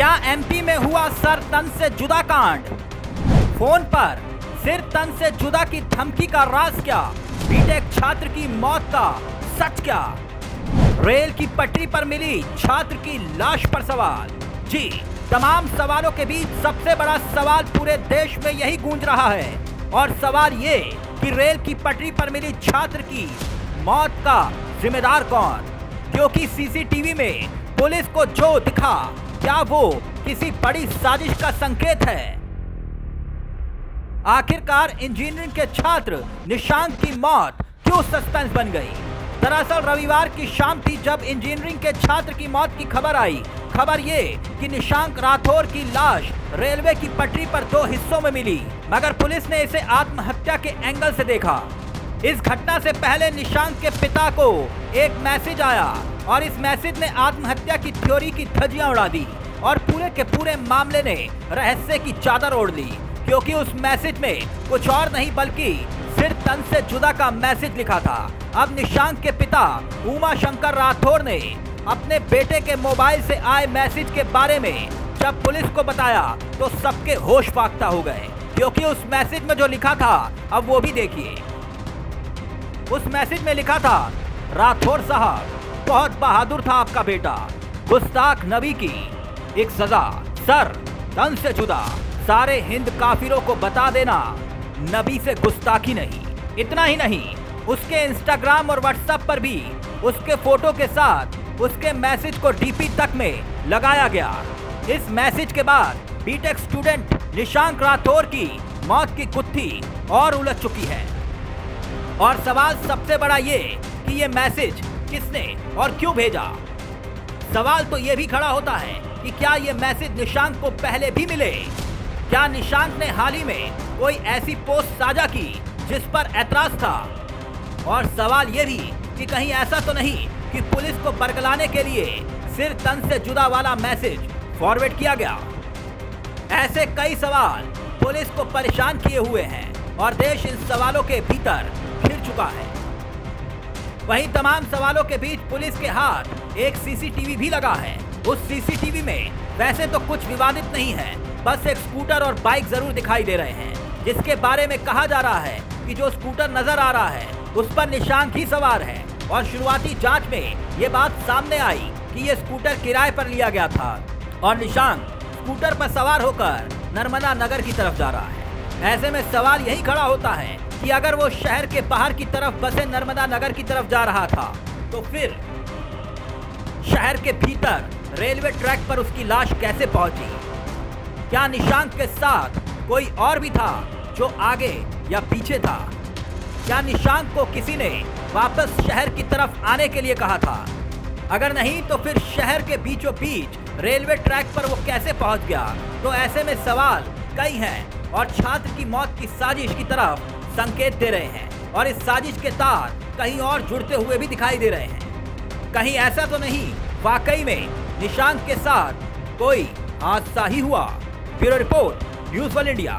क्या एमपी में हुआ सर तन से जुदा कांड? फ़ोन पर, सिर तन से जुदा की धमकी का राज क्या? बीटेक छात्र की मौत का सच क्या? रेल की पटरी पर मिली छात्र की लाश पर सवाल। जी, तमाम सवालों के बीच सबसे बड़ा सवाल पूरे देश में यही गूंज रहा है। और सवाल ये कि रेल की पटरी पर मिली छात्र की मौत का जिम्मेदार कौन? क्योंकि सीसीटीवी में पुलिस को जो दिखा क्या वो किसी बड़ी साजिश का संकेत है? आखिरकार इंजीनियरिंग के छात्र निशांत की मौत क्यों सस्पेंस बन गई? दरअसल रविवार की शाम थी जब इंजीनियरिंग के छात्र की मौत की खबर आई। खबर ये कि निशांक राठौर की लाश रेलवे की पटरी पर दो हिस्सों में मिली, मगर पुलिस ने इसे आत्महत्या के एंगल से देखा। इस घटना से पहले निशांक के पिता को एक मैसेज आया और इस मैसेज ने आत्महत्या की थ्योरी की धज्जियाँ उड़ा दी और पूरे के पूरे मामले ने रहस्य की चादर ओढ़ ली, क्योंकि उस मैसेज में कुछ और नहीं बल्कि सिर तन से जुदा का मैसेज लिखा था। अब निशांक के पिता उमा शंकर राठौर ने अपने बेटे के मोबाइल से आए मैसेज के बारे में जब पुलिस को बताया तो सबके होश फाख्ता हो गए, क्योंकि उस मैसेज में जो लिखा था, अब वो भी देखिए। उस मैसेज में लिखा था, राठौर साहब, बहुत बहादुर था आपका बेटा। गुस्ताख नबी की एक सजा। सर तन से जुदा। सारे हिंद काफिरों को बता देना, नबी से गुस्ताखी नहीं। इतना ही नहीं, उसके इंस्टाग्राम और व्हाट्सएप पर भी, उसके फ़ोटो के साथ, उसके मैसेज को डीपी तक में लगाया गया। इस मैसेज के बाद बीटेक स्टूडेंट निशांक राठौर की मौत की गुत्थी और उलझ चुकी है। और सवाल सबसे बड़ा ये कि ये मैसेज किसने और क्यों भेजा? सवाल तो ये भी खड़ा होता है कि क्या ये मैसेज निशांक को पहले भी मिले? क्या निशांक ने हाल ही में कोई ऐसी पोस्ट साझा की जिस पर ऐतराज था? और सवाल ये भी कि कहीं ऐसा तो नहीं कि पुलिस को बरगलाने के लिए सिर तन से जुदा वाला मैसेज फॉरवर्ड किया गया? ऐसे कई सवाल पुलिस को परेशान किए हुए हैं और देश इन सवालों के भीतर घिर चुका है। वहीं तमाम सवालों के बीच पुलिस के हाथ एक सीसीटीवी भी लगा है। उस सीसीटीवी में वैसे तो कुछ विवादित नहीं है, बस एक स्कूटर और बाइक ज़रूर दिखाई दे रहे हैं, जिसके बारे में कहा जा रहा है कि जो स्कूटर नज़र आ रहा है, उस पर निशांक ही सवार है और शुरुआती जाँच में ये बात सामने आई कि ये स्कूटर किराए पर लिया गया था और निशांक स्कूटर पर सवार होकर नर्मदा नगर की तरफ़ जा रहा है। ऐसे में सवाल यही खड़ा होता है कि अगर वो शहर के बाहर की तरफ़ बसे नर्मदा नगर की तरफ़ जा रहा था तो फिर शहर के भीतर रेलवे ट्रैक पर उसकी लाश कैसे पहुँची? क्या निशांक के साथ कोई और भी था जो आगे या पीछे था? क्या निशांक को किसी ने वापस शहर की तरफ़ आने के लिए कहा था? अगर नहीं तो फिर शहर के बीचों बीच रेलवे ट्रैक पर वो कैसे पहुँच गया? तो ऐसे में सवाल कई हैं और छात्र की मौत की साजिश की तरफ़ संकेत दे रहे हैं और इस साजिश के तार कहीं और जुड़ते हुए भी दिखाई दे रहे हैं। कहीं ऐसा तो नहीं, वाकई में निशांक के साथ कोई हादसा ही हुआ। Bureau report, news Oneindia.